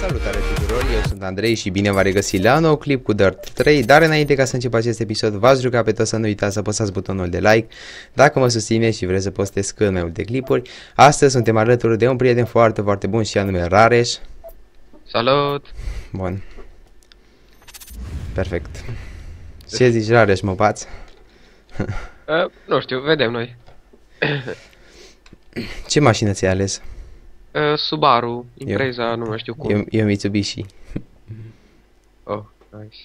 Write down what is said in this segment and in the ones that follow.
Salutare tuturor, eu sunt Andrei și bine v-am regăsit la un nou clip cu Dirt 3, dar înainte ca să încep acest episod, v-ați ruga pe toți să nu uitați să apăsați butonul de like dacă mă susțineți și vreți să postez cât mai multe clipuri. Astăzi suntem alături de un prieten foarte, foarte bun și anume Rareș. Salut! Bun. Perfect. Ce zici, Rareș, mă bați? Uh, nu știu, vedem noi. Ce mașină ți-ai ales? Uh, Subaru, Impreza, nu mai știu cum. Eu, eu Mitsubishi. Oh, nice.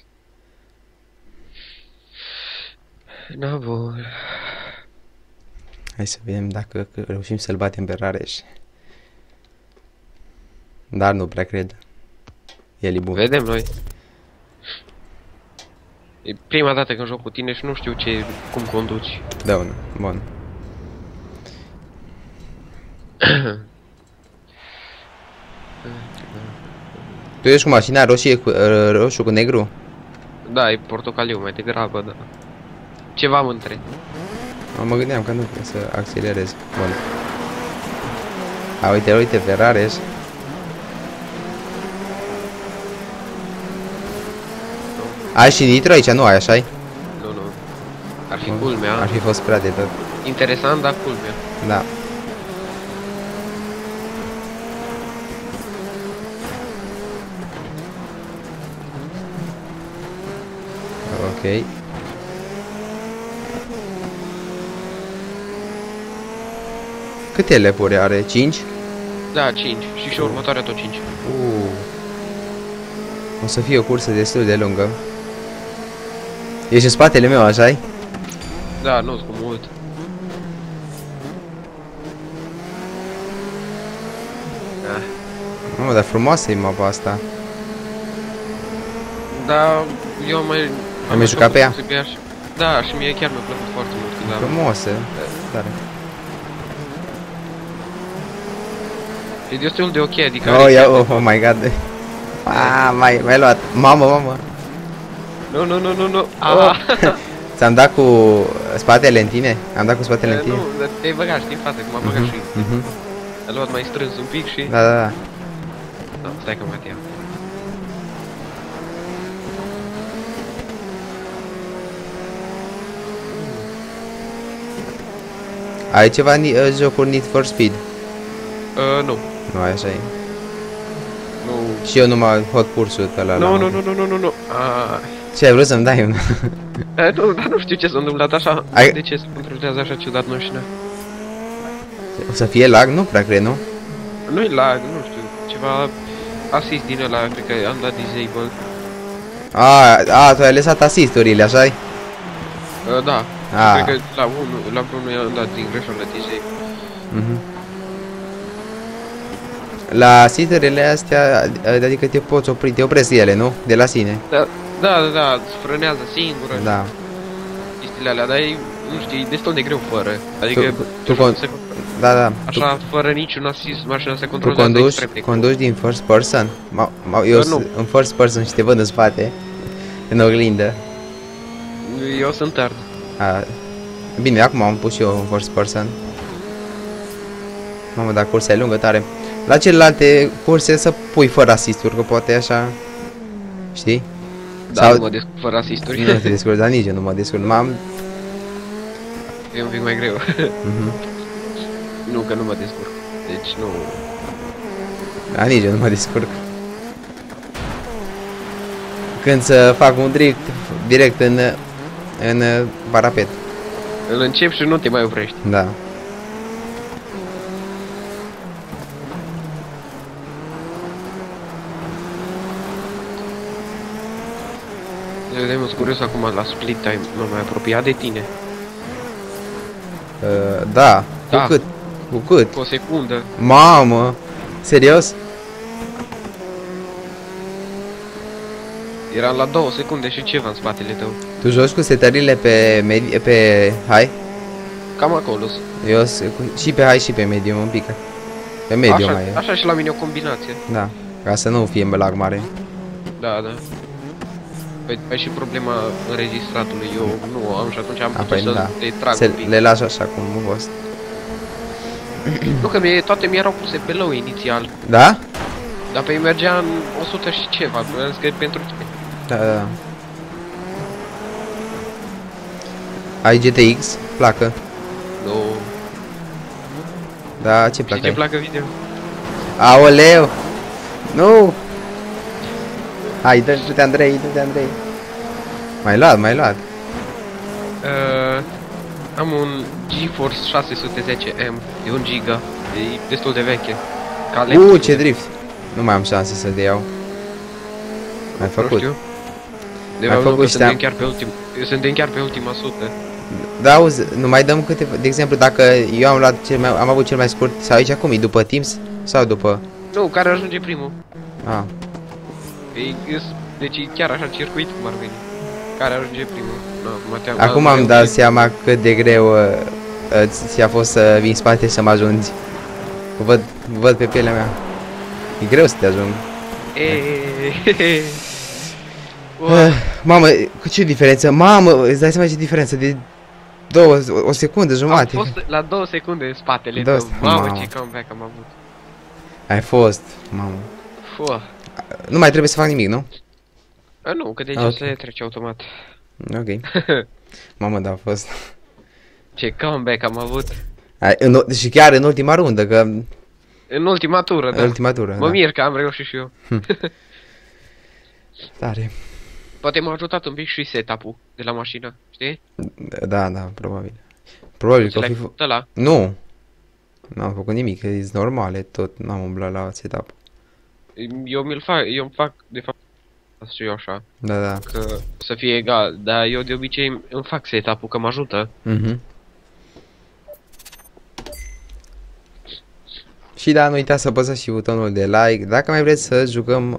Na bun. Hai să vedem dacă că reușim să-l batem pe Rareș. Dar nu prea cred. El e bun. Vedem noi. E prima dată când joc cu tine și nu știu ce, cum conduci. Da, unul. Bun. Tu ești cu mașina roșie cu, uh, roșu cu negru? Da, e portocaliu mai degrabă, da. Ceva între. Mă, mă gândeam că nu trebuie să accelerez. Bun. A, uite, uite, Ferrares. Ai și nitro aici, nu ai, așa -i? Nu, nu. Ar fi culmea. Ar fi fost prea de tot. Interesant, dar culmea. Da. Ok. Câte lepuri are? 5? Da, 5. Și și următoarea tot 5. Uh. O să fie o cursă destul de lungă. Ești în spatele meu, așa -i? Da, nu cu mult. Ah. Mamă, dar frumoasă e mapa asta. Da, eu am mai... Ai mai jucat pe ea? Și, da, și mie chiar mi-a plăcut foarte mult când am... Frumoasă. Tare. E destul de ok, adică... Oh, are ia, chiar- oh, oh my god. Ah, mai, mai luat. Mamă, mamă. Nu, nu, nu, nu, nu. Oh. Ah, Ți-am dat cu spatele în tine? Am dat cu spatele în tine? nu, dar te-ai băgat, știi, în față, cum am băgat Mhm, și... mhm. A luat mai strâns un pic și... Da, da, da. Da, stai că mai te iau. Ai ceva ni- uh, jocuri Need for Speed? Uh, nu. Nu, ai așa e. Nu. Și eu numai Hot Pursuit ăla Nu, l-am. nu, nu, nu, nu, nu, nu. Ah. Ce, ai vrut să-mi dai un? Eh, nu, dar nu știu ce s-a întâmplat așa. Ai- De ce se controlează așa ciudat mașina? o să fie lag? Nu prea cred, nu? Nu-i lag, nu știu. Ceva asist din ăla, cred că am dat disable. A, a, tu ai lăsat asisturile, așa -i? Uh, da. Ah. Cred că la unul, la unul i-am dat din greșeală disable. Mhm. La asiturile astea, adică te poți opri, te opresc ele, nu? De la sine. Da, da, da, da, îți frânează singură. Da. chestiile alea, dar e, nu știu, e destul de greu fără. Adică, Tu- tu, tu con- se, Da, da. așa, fără niciun asist, mașina se Tu, tu controlează conduci, extrem de greu. conduci din first person? Ma, ma, eu Uh, sunt nu. în first person și te văd în spate. În oglindă. Eu sunt tard. A, bine, acum am pus și eu în first person. Mamă, dar cursa e lungă tare. La celelalte curse să pui fără asisturi, că poate așa... Știi? Da, Sau- nu mă descurc fără asisturi. Nu te descurci, dar nici eu nu mă descurc. M-am... e un pic mai greu. Mhm. nu, că nu mă descurc. Deci nu... Da, nici eu nu mă descurc. Când să fac un drift direct în, în uh, parapet. Îl încep și nu te mai oprești. Da. Vedem, sunt curios acum la split time. M-am mai apropiat de tine. Uh, da. Cu Da. cât? Cu cât? Cu o secundă. Mamă! Serios? Eram la două secunde și ceva în spatele tău. Tu joci cu setările pe, medi- pe high? Cam acolo. sunt. Eu s- cu- și pe high și pe medium un pic. Pe medium așa, mai e. așa și la mine o combinație. Da. Ca să nu fie lag mare. Da, da. Păi ai și problema înregistratului, eu nu am și atunci am A, putut păi să da. le trag Se, un pic. le lași așa cum a fost. Nu că mie, toate mi erau puse pe low inițial, Da? dar pe mergea în 100 și ceva, am zis că pentru tine. Da, da, da. Ai GTX? Placă? Nu, Da, ce știi placă ce ai? placă video? Aoleu! Nu! Hai, dă te Andrei, dă-te Andrei. Mai luat, mai luat. Uh, am un GeForce 610M de 1 giga, e destul de veche. Ca Uuu, laptop. ce drift! Nu mai am șanse să te iau. Ai Nu făcut? știu. De Ai fapt, făcut nu, că și te-am- suntem chiar pe ultim, suntem chiar pe ultima sută. Da, auzi, nu mai dăm câte, de exemplu, dacă eu am luat cel mai, am avut cel mai scurt, sau aici acum, e după Teams? Sau după... Nu, care ajunge primul. Ah, E, e, deci e chiar așa circuit cum ar veni. Care ajunge primul. No, mă team, acum mă- am mă- dat seama cât de greu uh, uh, ți- ți-a fost să vii în spate și să mă ajungi. Văd, văd pe pielea mea. E greu să te ajung. E, Uh, mamă, cu ce diferență? Mamă, îți dai seama ce diferență de două, o, o secundă, Am jumate. fost la două secunde în spatele Două tău. se- Mamă, mamă. ce comeback am avut. Ai fost, mamă. Fuh. Nu mai trebuie să fac nimic, nu? A, nu, că deci Ok. o să trece automat. Ok. Mamă, da, a fost. Ce comeback am avut. Ai, în, u- și chiar în ultima rundă, că În ultima tură, în da. ultima tură. Mă da. mir că am reușit și eu. Tare. Poate m-a ajutat un pic și setup-ul de la mașină, știi? Da, da, probabil. Probabil Ți că o l-ai fi... f- făcut ăla? Nu. N-am făcut nimic, că e normal, e tot, n-am umblat la setup. Eu mi-l fac, eu îmi fac, de fapt, și eu așa, Da, da. că să fie egal, dar eu de obicei îmi fac setup-ul, că mă ajută. Mhm. Și da, nu uitați să apăsați și butonul de like dacă mai vreți să jucăm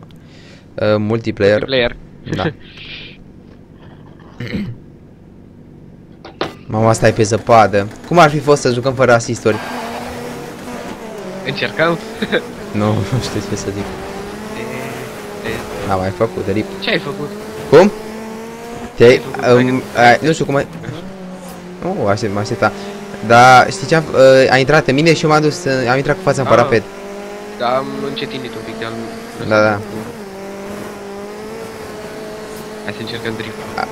uh, multiplayer. Player. Da. Mama, asta e pe zăpadă. Cum ar fi fost să jucăm fără asisturi? Încercăm? Nu, nu știu ce să zic. E, e, N-am mai făcut, rip. Ce ai făcut? Cum? Te-ai... Ai făcut? Um, ai, nu știu cum ai... Nu, aștept, mă aștepta. Dar știi ce am... Uh, a intrat în mine și eu m-am dus, uh, am intrat cu fața în Ah. parapet. Da, am încetinit un pic de al Da, da. Hai să încercăm drift. A-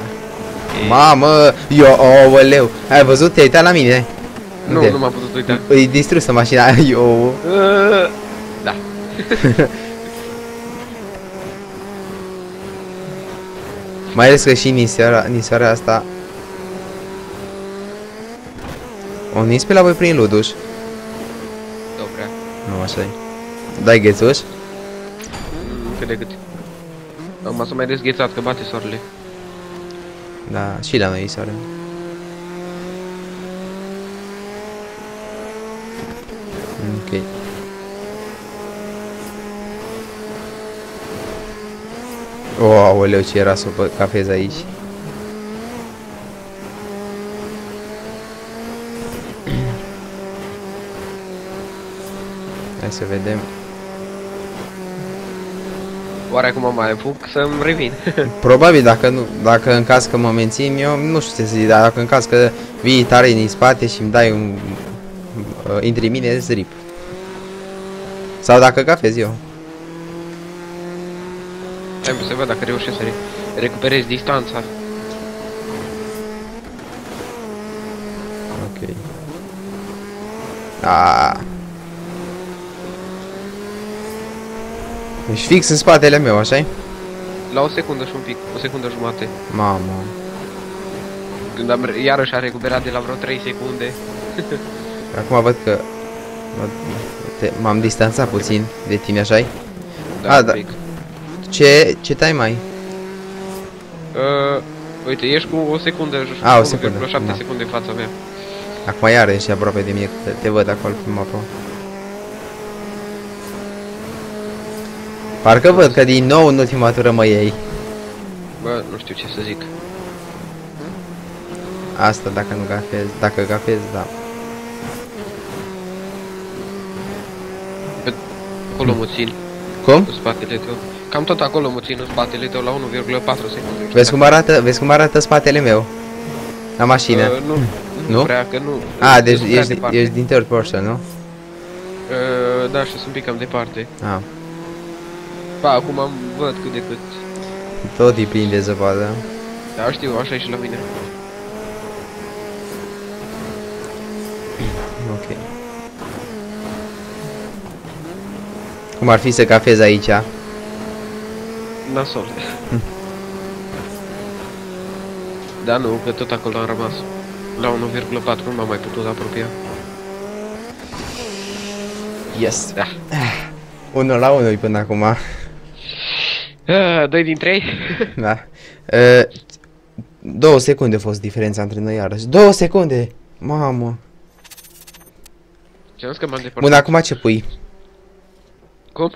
Mamă, eu, oleu, ai văzut? Te-ai uitat la mine? Nu, Unde? nu m-am putut uita. E distrusă mașina, eu... Uh, Da. Mai ales că și niseara, niseara asta... O nins pe la voi prin Luduș? Nu prea. Nu, așa e. Dai ghețuș? Mm, Cât de cât. Am să mai dezghețat că bate soarele. Da, și la noi soare. Ok. O, aoleu, ce era să văd cafez aici. Hai să vedem. Oare acum mai apuc să-mi revin. Probabil dacă nu, dacă în caz că mă mențin, eu nu știu ce să zic, dar dacă în caz că vii tare din spate și îmi dai un... Uh, intri în mine, îți rip. Sau dacă cafez eu. Hai să văd dacă reușesc să re- recuperez distanța. Ok. Ah. Ești fix în spatele meu, așa -i? La o secundă și un pic, o secundă jumate. Mamă. Când am re- iarăși a recuperat de la vreo 3 secunde. Acum văd că... văd- te- M-am distanțat puțin de tine, așa -i? Da, Ah, un da. pic. Ce, ce tai mai? Uh, uite, ești cu o secundă, Ah, o secundă, 7 da. secunde în fața mea. Acum iar ești aproape de mine, că te, te văd acolo pe mapă. Parcă văd că din nou în ultima tură mă iei. Bă, nu știu ce să zic. Asta dacă nu gafez, dacă gafez, da. Acolo mă țin, Cum? cu spatele tău. Cam tot acolo mă țin în spatele tău la 1,4 secunde. Vezi cum arată, vezi cum arată spatele meu? La mașină. Uh, nu, nu, Nu? prea, că nu... A, deci sunt prea ești, departe. ești din third person, nu? Uh, da, și sunt un pic cam departe. Ah, Ba, acum am văd cât de cât. tot e plin de zăpadă. Da, știu, așa e și la mine. Ok. Cum ar fi să cafezi aici? Nasol. da, nu, că tot acolo am rămas. La 1,4 nu m-am mai putut apropia. Yes. Da. 1 la 1 până acum. Uh, doi din trei? Da. Uh, două secunde a fost diferența între noi iarăși. Două secunde! Mamă. Ce că m-am depărtat. Bun, acum ce pui? Cum?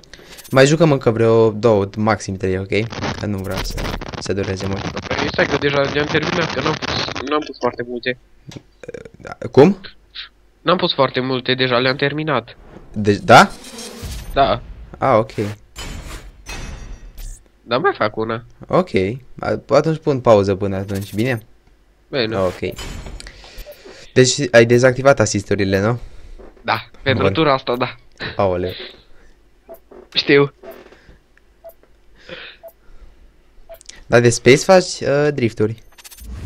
Mai jucăm încă vreo două, maxim trei, ok? Că nu vreau să, să dureze mult. Păi, stai că deja le-am terminat, că n-am pus, n-am pus foarte multe. Da. Cum? N-am pus foarte multe, deja le-am terminat. Deci, da? Da, Ah, ok. dar mai fac una. Ok. A- Atunci pun pauză până atunci, bine? Bine, Ok. Deci ai dezactivat asisturile, nu? da, pentru Bun. tura asta, da. Aoleu. Știu. Dar de space faci uh, drifturi.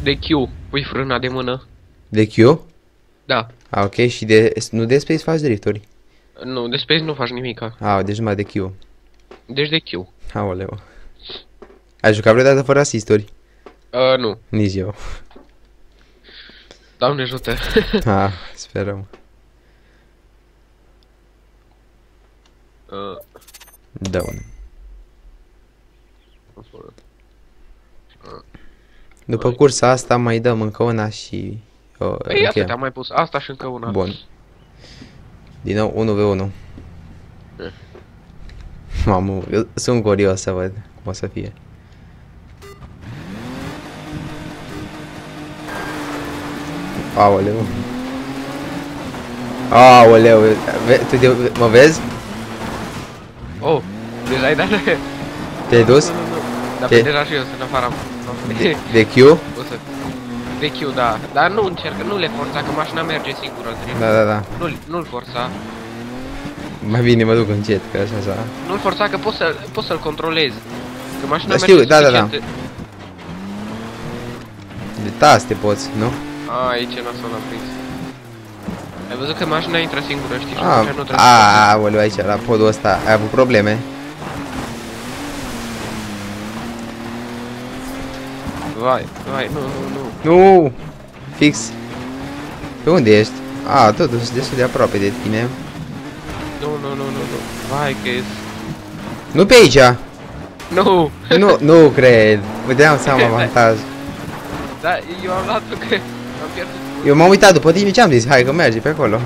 De Q, pui frâna de mână. De Q? Da. Ah, ok. Și de, nu de space faci drifturi. Nu, de space nu faci nimica. Ah, deci numai de Q. Deci de Q. Aoleu. Ai jucat vreodată fără asisturi? Uh, nu. Nici eu. Doamne ajută. Ah, sperăm. uh, Da, un. După cursa asta mai dăm încă una și... O, Păi asta încheiem. te-am mai pus. Asta și încă una. Bun. Din nou 1v1. Eh. Mamă, eu sunt curios să văd cum o să fie. Aoleu. Aoleu, ve- tu de, mă vezi? Oh, deja ai dat? Te-ai dus? Nu, nu, nu. Dar Te- pe deja și eu sunt afară. De, de Q? O să... De Q, da. Dar nu încerc, nu le forța, că mașina merge singură. Adrian. Da, da, da. Nu, nu-l forța. Mai bine mă duc încet, că așa, așa. Nu-l forța că poți să poți să-l controlezi. Că mașina Da, merge știu, da, da, da. suficient de- De taste poți, nu? A, aici e nasol am prins. Ai văzut că mașina intră singură, știi? Și Ah, atunci nu trebuie să a, aoleu, aici, la podul ăsta, ai avut probleme? forțezi. Vai, vai, nu, nu, nu. Nu! Fix. Pe unde ești? A, totuși destul de aproape de tine. Nu, nu, nu, nu, nu. Vai, că e... Nu pe aici! Nu! Nu, nu cred. Vă deam seama avantaj. Da, eu am luat că am pierdut. Eu m-am uitat după tine ce am zis, hai că merge pe acolo. Nu.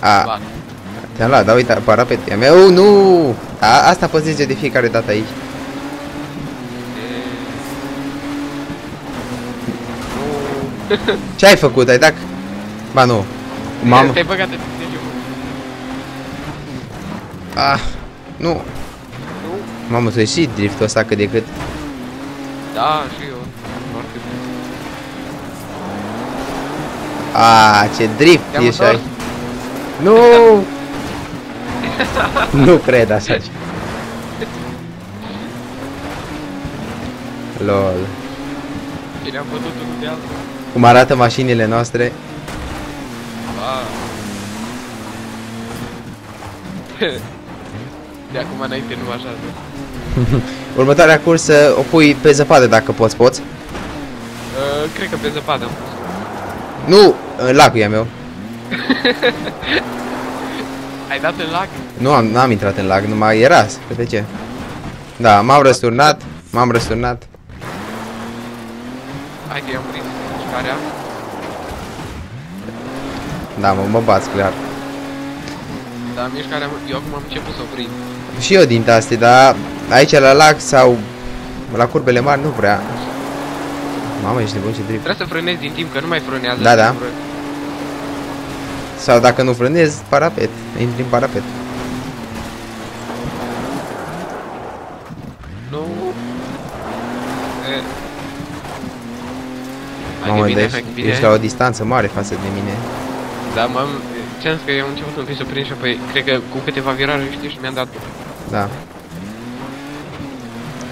A, Ba, te-am luat, da, uite, parapetul meu, nu! A, asta păzesc eu de fiecare dată aici. e... Nu. Ce ai făcut? Ai dat? Ba nu. Mamă. Te-ai băgat de tine eu. Ah, nu. Nu? Mamă, tu ești și driftul ăsta cât de cât. Da, și eu. Foarte bine. Ah, ce drift Te-am ești întors? ai. Nu! nu cred așa ce. Lol. Și ne-am bătut unul de altul. Cum arată mașinile noastre? Ba. De acum înainte nu așa, nu? Următoarea cursă o pui pe zăpadă dacă poți, poți? Uh, cred că pe zăpadă am pus. Nu, în lacul e a meu. Ai dat în lac? Nu am, n-am intrat în lac, numai era, că de ce? Da, m-am răsturnat, m-am răsturnat. Hai că i-am prins mișcarea. Da, mă, mă bați clar. Dar mișcarea, eu acum am început să o prind. Și eu din astea, dar aici la lac sau la curbele mari nu prea. Mamă, ești nebun ce drift. Trebuie să frânezi din timp, că nu mai frânează. Da, da. singură. Sau dacă nu frânezi, parapet. Intri în parapet. Nu. E. Hai Mamă, că vine, deci hai că vine. ești la o distanță mare față de mine. Da, m-am... Ce-am zis că eu am început un pic să prind și apoi, cred că cu câteva virare, știi, și mi-am dat... Da.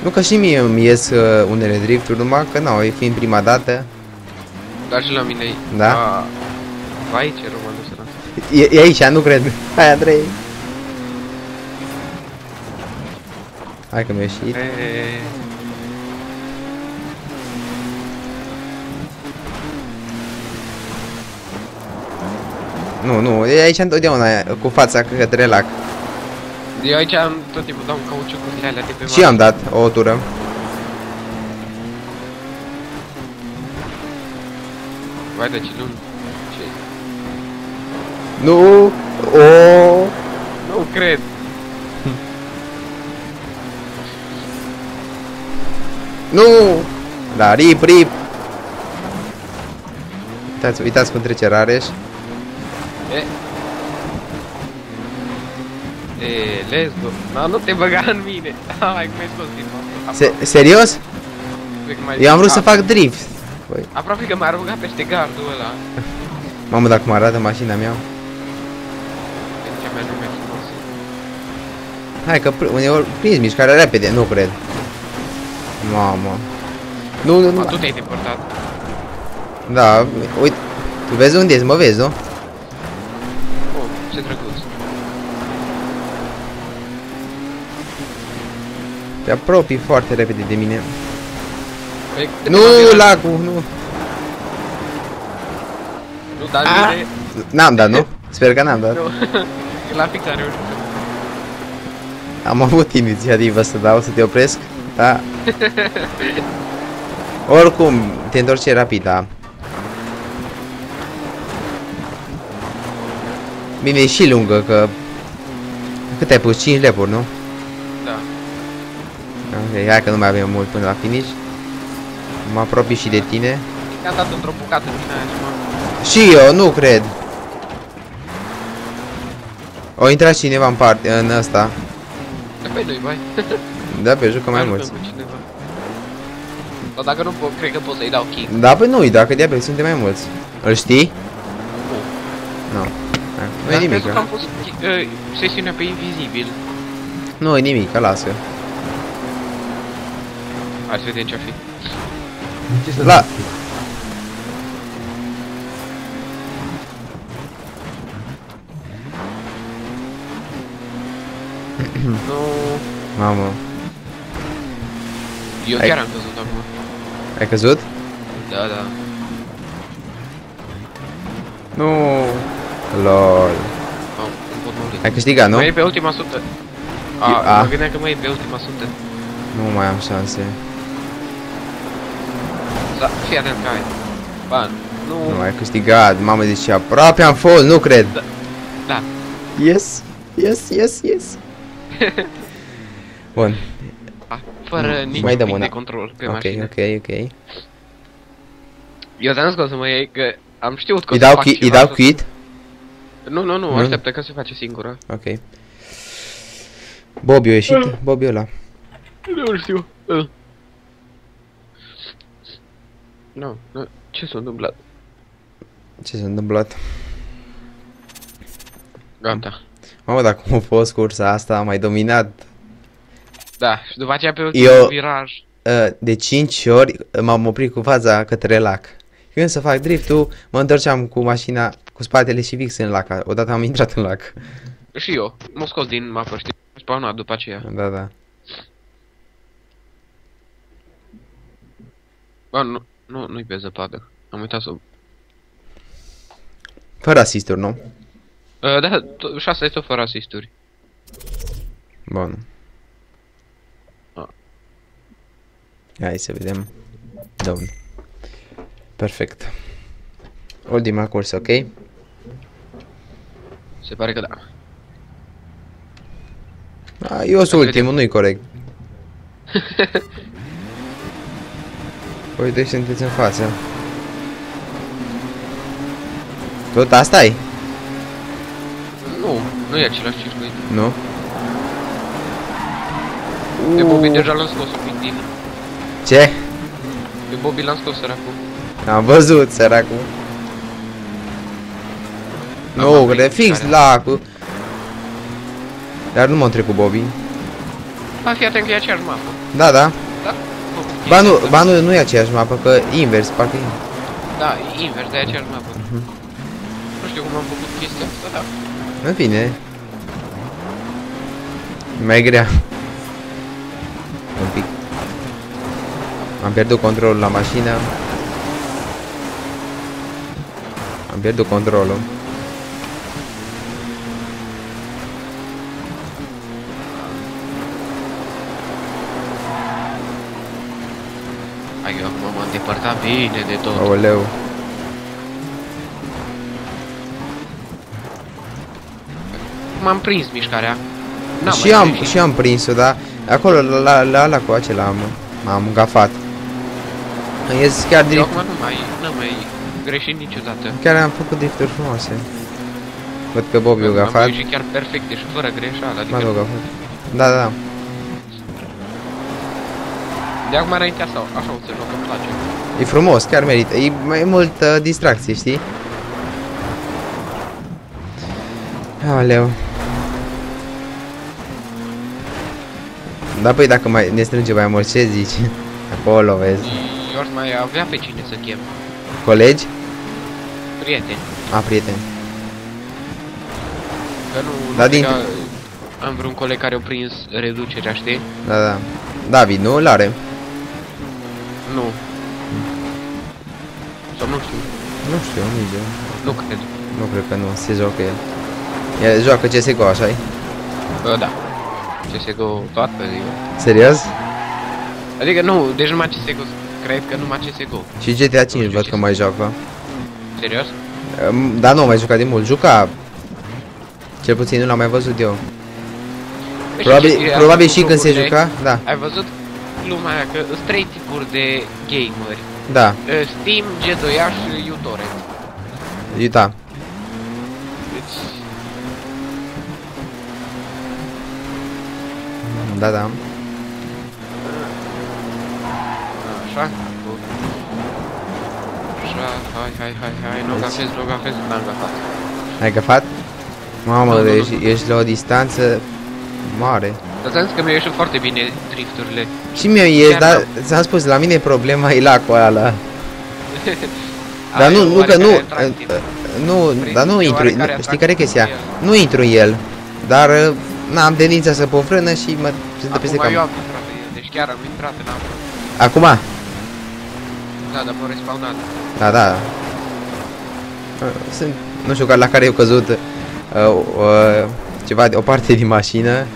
Nu că și mie îmi ies uh, unele drifturi, numai că nu, e fiind prima dată. Dar și la mine Da? A... Vai, ce rău m-a dus ăla. E, e aici, nu cred. Hai, Andrei. Hai că mi-a ieșit. E... Nu, nu, e aici întotdeauna cu fața către lac. Eu aici am tot timpul dau un cauciucurile alea de pe Și am dat o tură. Vai, de ce nu... Ce? Nu! O! Nu cred. Nu! Da, rip, rip! Uitați, uitați cum trece Rareș. E... E, let's go. No, nu te băga în mine. Hai, cum ai scos din mapă. Se, serios? Cred că mai- Eu am vrut să A- fac drift. Păi, Aproape că m-a aruncat peste gardul ăla. mamă, dacă mă arată mașina mea. E cea mai lumea frumoasă. Hai că pr- uneori prins mișcarea repede, nu cred. Mamă. Nu, nu, Ma, nu. tu te-ai deportat. Da, uite. Tu vezi unde ești, mă vezi, nu? Oh, ce drăguț. Te apropii foarte repede de mine. Păi, Nu, câteva virare. lacul, nu. Nu, dar Ah. mine... N-am dat, nu? Sper că n-am dat. Nu. La fix a reușit. Am avut inițiativă să dau, să te opresc, da. Oricum, te întorce rapid, da. Bine, e și lungă, că... Cât ai pus? 5 lepuri, nu? Da. Ok, hai că nu mai avem mult până la finish. Mă apropii și de tine. I-am dat într-o bucată din aia și m-am... Și eu, nu cred. O intrat cineva în parte, în ăsta. De pe noi, vai. Da, pe jucă mai Mai mulți. jucăm cu cineva. Sau dacă nu pot, cred că pot să-i dau kick. Da, păi nu, dacă diabel, suntem mai mulți. Îl știi? Nu. Nu. Hai, Nu e Dar nimic. crezut că am pus uh, sesiunea pe invizibil. Nu e nimic, lasă. Hai să vedem ce-a fi. De ce să La- la... Nu... Mamă. Eu Hai. chiar am văzut acum. Ai căzut? Da, da. Nu. Lol. Am, îmi pot mori. Ai câștigat, nu? Mai e pe ultima sută. Eu- A, a. mă gândeam că mai e pe ultima sută. Nu mai am șanse. Da, fii atent că ai. Ban. Nu. Nu ai câștigat. Mamă, deci aproape am fost, nu cred. Da. Yes. Yes, yes, yes. Bun. A, fără Nu, nici mai un dăm pic una. de control pe Ok, mașină. ok, ok. Eu ți-am zis că o să mă iei, că am știut că o Îi să dau, fac qui- îi ceva dau să- quit? Nu, nu, nu, Nu? așteaptă că se face singură. Ok. Bobby a ieșit? Bobby ăla. Nu știu. Uh. Nu, nu, ce s-a întâmplat? Ce s-a întâmplat? Gata. Mamă, dacă cum a fost cursa asta, am mai dominat Da, și după aceea pe ultimul Eu- viraj. uh, de 5 ori m-am oprit cu fața către lac. Când să fac driftul, mă întorceam cu mașina cu spatele și fix în lac. Odată am intrat în lac. Și eu, m-am scos din mapă, știi? Spawnat după aceea. Da, da. Bă, nu, nu, nu-i pe zăpadă. Am uitat să... Uh, Fără asisturi, nu? da, to- și asta e tot fără asisturi. Bun. Ah. Hai să vedem. Domn. Perfect. Ultima cursă, ok? Se pare că da. A, eu sunt ultimul, nu-i corect. Voi doi sunteți în față. Tot asta e? Nu, nu e același circuit. Nu? Pe Bobby Uuu, deja l-am scos un pic din... Ce? Pe Bobby l-am scos săracul. Am văzut, săracul. Am Nu, avut de fix care- lacul. Dar nu m-am trecut Bobby. Ba, fii atent că e aceeași mapă. Da, da. Da? Ba nu, ba nu, nu e aceeași mapă, că invers, parcă e. Da, e invers, de aceeași mapă. Nu știu cum am făcut chestia asta, da. În fine. E Mai grea. Un pic. Am pierdut controlul la mașină. Am pierdut controlul. Bine de tot. Aoleu. M-am prins mișcarea. N-am Și mai am, greșit. și am prins-o, da. Acolo, la, la, la, la cu acela am, m-am gafat. Ies chiar Eu drift, acum nu mai, n-am mai greșit niciodată. chiar am făcut drifturi frumoase. Văd că Bobby o M-am gafat. greșit chiar perfecte și fără greșeală. M-a Adică gafat. Da, da, da. De acum înainte asta, așa o să joc, îmi place. E frumos, chiar merită. E mai mult uh, distracție, știi? Aoleu. Da, păi dacă mai ne strânge mai mult, ce zici? Acolo, vezi. Eu aș mai avea pe cine să chem. Colegi? Prieteni. A, prieteni. Că nu, Da, nu din- știa- am vreun coleg care a prins reducerea, știi? Da, da. David, nu? L-are. Nu. Sau nu știu. Nu știu, nici eu. Nu cred. Nu cred că nu, se joacă el. El joacă CSGO, așa -i? Bă, da. CSGO toată ziua. Serios? Adică nu, deci numai CSGO. Cred că numai CSGO. Și GTA 5 știu văd ce că să- mai joacă. Serios? Um, Dar nu, mai jucat de mult. Juca... Cel puțin nu l-am mai văzut eu. Păi Probabil, și chestia probabil asta și cu când se jocurile, juca, da, Ai văzut lumea aia că sunt trei tipuri de gameri. da, Uh, Steam, G2A și uTorrent. Utah. Deci, Da, da. așa. Bun. Așa, hai, hai, hai, hai, nu Deci- gafezi, nu gafezi, n-am gafat. Ai găfat? Mamă, Nu, nu, nu. ești, ești la o distanță mare. Dar ți-am zis că mi-au ieșit foarte bine drifturile. Și mie ieși, Chiar dar da. ți-am spus, la mine problema e lacul ăla. Dar Ai nu, o nu, că nu, oarecare atractiv. nu, Prin- dar nu e intru, oarecare nu, știi care e chestia? atractiv Nu intru în el, dar uh, n-am tendința să pun frână și mă se dă peste Acum eu cap. am intrat în el, deci chiar am intrat în apă. Acum? Da, dar m-au respawnat. Da, da. Uh, Sunt, nu știu, ca- la care eu căzut uh, uh, ceva, de- o parte din mașină.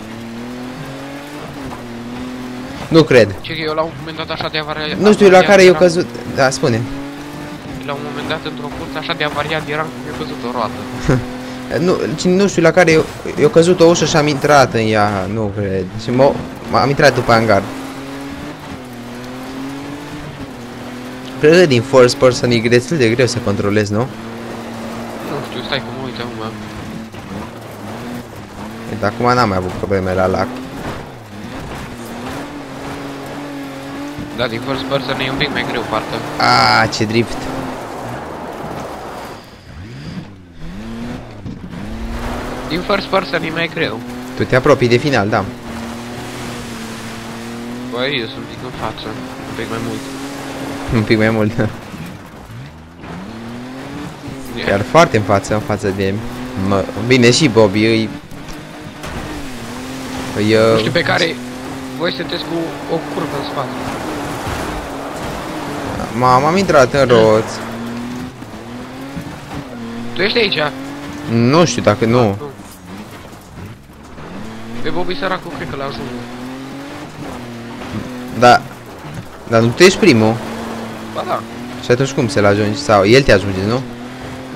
Nu cred. Ce că eu la un moment dat așa de avariat... Nu știu la avariat care eu eram- căzut. Da, spune. La un moment dat într-o cursă așa de avariat eram că mi-a căzut o roată. Nu, ci- nu știu la care eu, eu căzut o ușă și am intrat în ea, nu cred. Și mă, am intrat după hangar. Cred că din first person e destul de greu să controlezi, nu? Nu știu, stai că mă uit acum. Dar acum n-am mai avut probleme la lac. Da, din first person e un pic mai greu parcă. Ah, ce drift. Din first person e mai greu. Tu te apropii de final, da. Băi, eu sunt un pic în față. Un pic mai mult. Un pic mai mult. Chiar foarte în față, în față de... Mă, bine, și Bobby îi... Îi... Nu uh, știu pe care... Voi sunteți cu o curvă în spate. M-am am intrat în roț. Tu ești aici? Nu știu dacă nu. Pe Bobby săracul cred că l-ajung. Da. Dar nu tu ești primul. Ba da. Și atunci cum să-l ajungi? Sau el te ajunge, nu?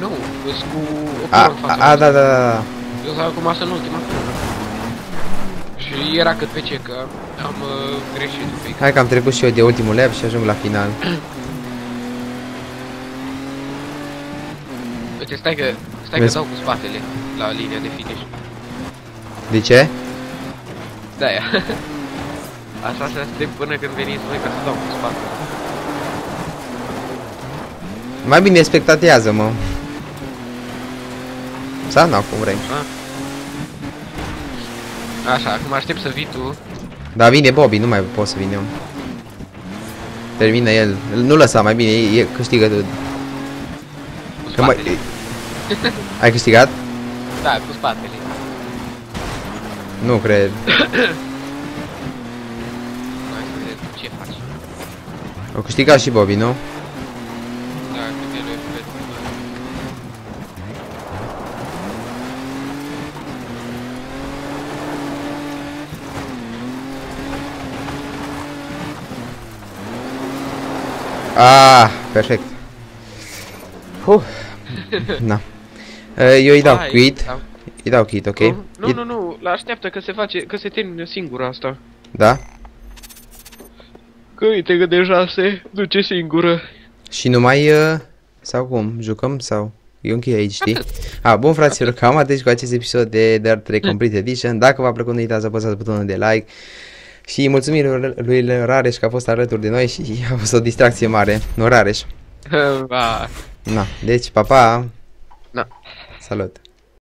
Nu, sunt cu o A, curvă în față. a, a da, da, da, da. Eu stau acum în ultima curvă. Și era cât pe ce, că am uh, greșit un pic. Hai că am trecut și eu de ultimul lap și ajung la final. Uite, stai că Stai că Vezi? dau cu spatele la linia de finish. De ce? De-aia. Așa să aștept până când veniți voi ca să dau cu spatele. Mai bine spectatează, mă. Sau nu, cum vrei. Așa, acum aștept să vii tu. Dar vine Bobby, nu mai pot să vin eu. Termină el. Nu lăsa, mai bine, e, e câștigă tu. Cu Că mai... spatele. Ai câștigat? Da, cu spatele. Nu cred. Hai să vedem ce faci. O câștigat și Bobby, nu? Da, cât el e cred. Ah, perfect. Huh. Na. Eh, Eu îi dau Hai, quit. da. Îi dau quit, ok? Nu, nu, E- nu, nu, la așteaptă că se face, că se termină singur asta. Da? Că uite că deja se duce singură. Și nu mai... uh, Sau cum? Jucăm sau... Eu închei aici, știi? A, bun fraților, cam atât cu acest episod de Dirt 3 Complete Edition. Dacă v-a plăcut, nu uitați să apăsați butonul de like. Și mulțumim lui- lui Rareș că a fost alături de noi și a fost o distracție mare. Nu Rareș. Ba. Na, deci, pa, pa. Na. Salut.